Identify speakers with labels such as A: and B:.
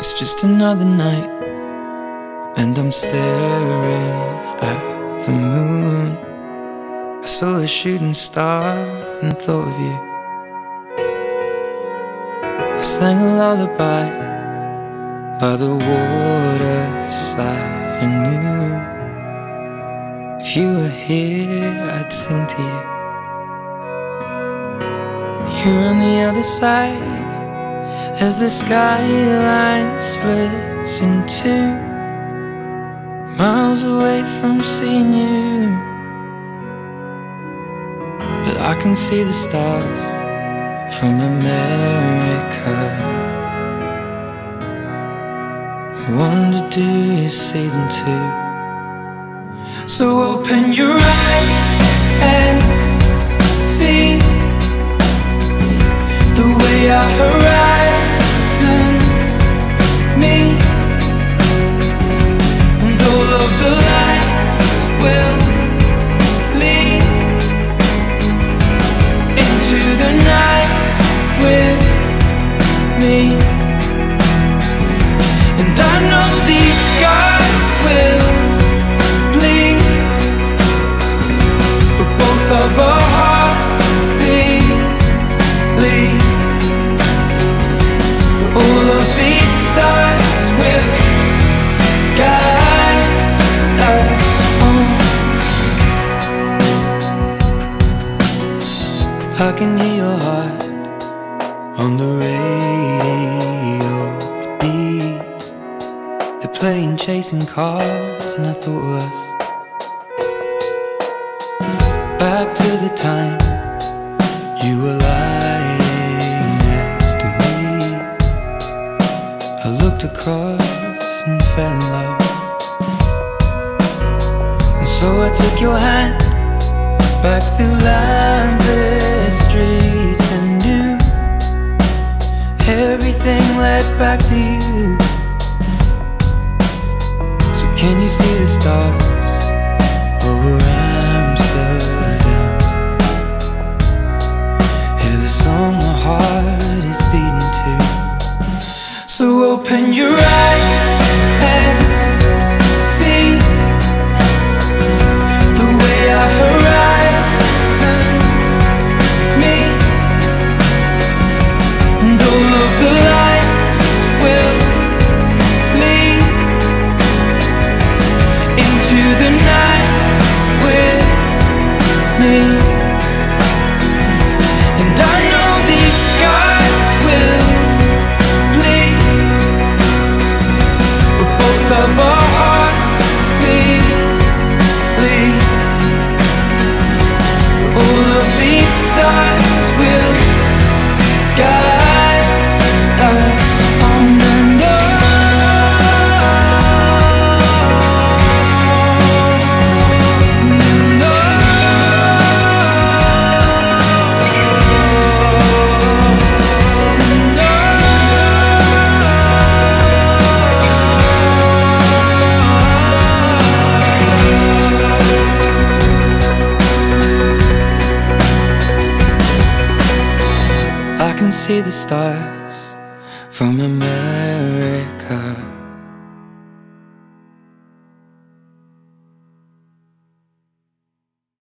A: It's just another night, and I'm staring at the moon. I saw a shooting star and thought of you. I sang a lullaby by the waterside and knew if you were here, I'd sing to you. You're on the other side as the skyline splits in two, miles away from seeing you. But I can see the stars from America. I wonder, do you see them too? So open your eyes and see the way I horizon. I can hear your heart on the radio. It beats. They're playing chasing cars, and I thought of us. Back to the time you were lying next to me. I looked across and fell in love. And so I took your hand back through lamp-lit back to you. So, can you see the stars over Amsterdam? Hear the song my heart is beating to. So, open your eyes of our hearts All of these stars will see the stars from a America.